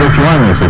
До свидания, с